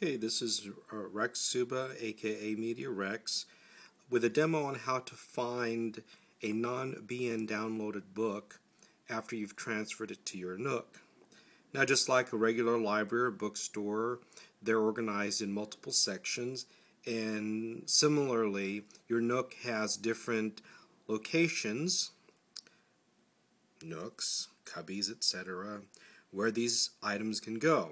Okay, this is uh, Rex Suba, aka Media Rex, with a demo on how to find a non-BN downloaded book after you've transferred it to your Nook. Now, just like a regular library or bookstore, they're organized in multiple sections, and similarly, your Nook has different locations, Nooks, cubbies, etc., where these items can go.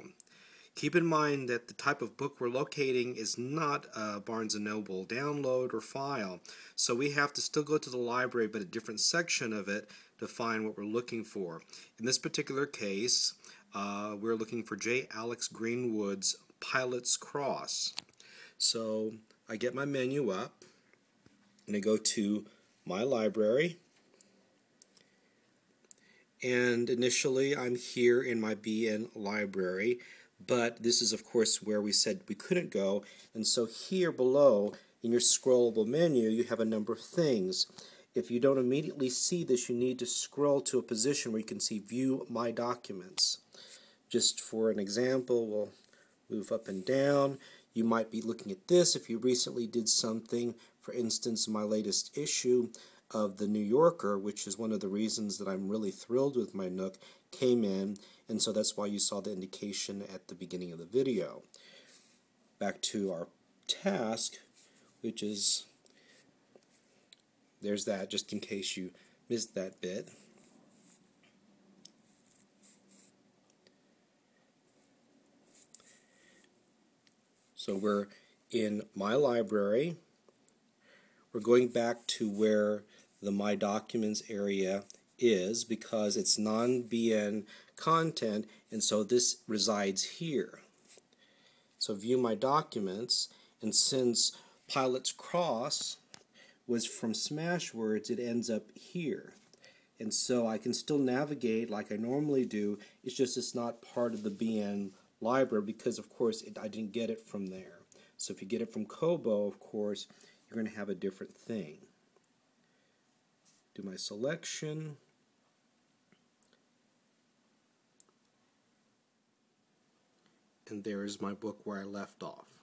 Keep in mind that the type of book we're locating is not a Barnes & Noble download or file, so we have to still go to the library but a different section of it to find what we're looking for. In this particular case, uh, we're looking for J. Alex Greenwood's Pilot's Cross. So I get my menu up and I go to my library and initially I'm here in my BN library but this is of course where we said we couldn't go. And so here below in your scrollable menu you have a number of things. If you don't immediately see this you need to scroll to a position where you can see view my documents. Just for an example we'll move up and down. You might be looking at this. If you recently did something for instance my latest issue of the New Yorker, which is one of the reasons that I'm really thrilled with my Nook, came in, and so that's why you saw the indication at the beginning of the video. Back to our task, which is, there's that, just in case you missed that bit. So we're in my library. We're going back to where the My Documents area is because it's non-BN content and so this resides here. So view my documents and since Pilot's Cross was from Smashwords it ends up here. And so I can still navigate like I normally do, it's just it's not part of the BN library because of course it, I didn't get it from there. So if you get it from Kobo, of course, you're going to have a different thing do my selection. And there is my book where I left off.